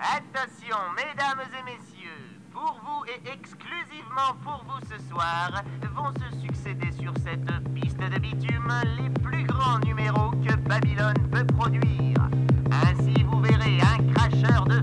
Attention, mesdames et messieurs, pour vous et exclusivement pour vous ce soir, vont se succéder sur cette piste de bitume les plus grands numéros que Babylone peut produire. Ainsi, vous verrez un cracheur de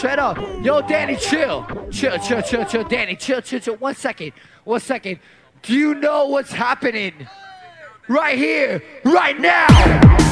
shut up. Yo, Danny, chill. Chill, chill, chill, chill. Danny, chill, chill, chill. One second. One second. Do you know what's happening? Right here, right now.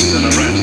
Arrests a arrests.